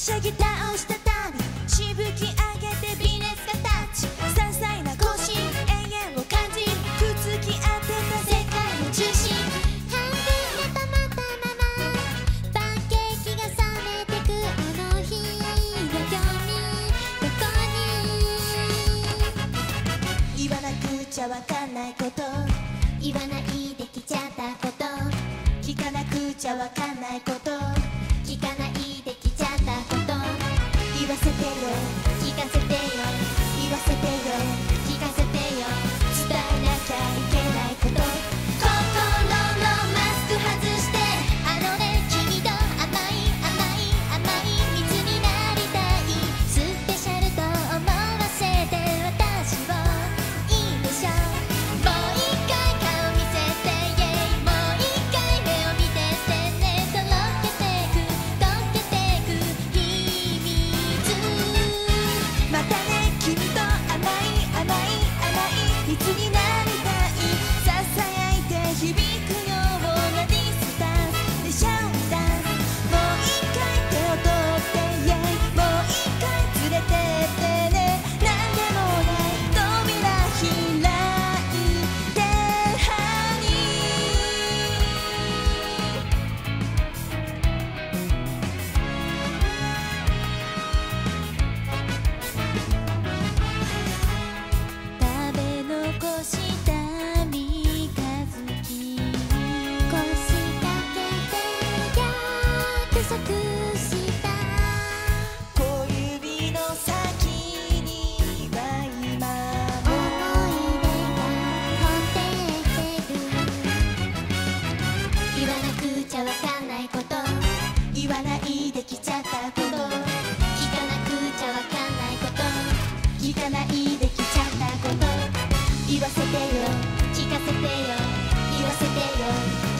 しゃぎ倒したたびしぶき上げてビネスが立ち些細な更新永遠を感じくっつき合ってた世界の中心。半分がたまったままパンケーキが冷めてくあの日のようにどこに。言わなくちゃわかんないこと。言わないできちゃったこと。聞かなくちゃわかんないこと。聞かないわせてよ。聞かせてよ。言わせて言と言わせてよ聞かせてよ言わせてよ。